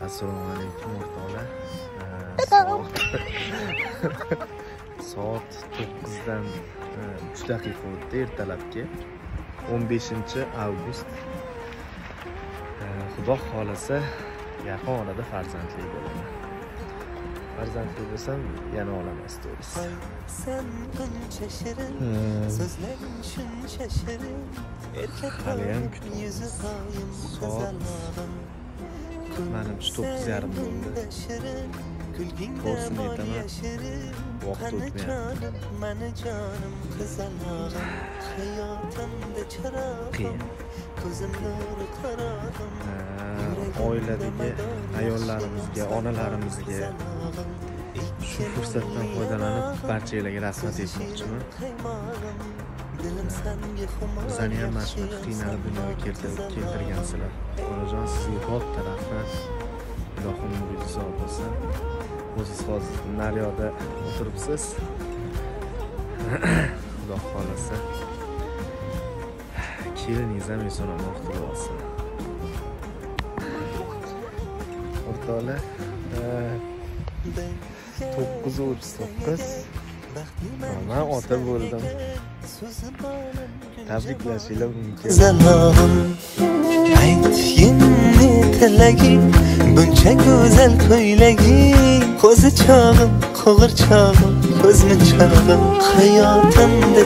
assalomu alaykum o'rtoqlar. Soat to'qqizdan eh, uch daqiqa o'tdi ertalabki o'n beshinchi avgust. Eh, xudo xohlasa yaqin orada farzandli bo'laman. Farzandli bo'lsam yana olaman stories. Sen buncha shirin. Sözlerin shuncha shirin Erkak Haliyam doim Soat manimcha to'qqiz yarim bo'ldi. To'g'risini aytaman, vaqt o'tmayapti. qiyin. Oiladagi ayollarimizga onalarimizga shu fursatdan foydalanib barchalarga rahmat aytmoqchiman bizani ham mana shunaqa qiynalib dunyoga keltirgansizlar onajon sizga katta rahmat ilohim umringizni bo'lsin o'ziz hozir naryoqda o'tiribsiz xudo xohlasa keliningiz ham eson omon qutulib olsin o'rtoqlar to'qqiz o'ttiz to'qqiz man ota bo'ldim tabriklashinglar mumkin aytgin tilagi buncha go'zal to'ylagi ko'zi chog'im qo'g'ir chog'im ko'zmi chog'im hayotimda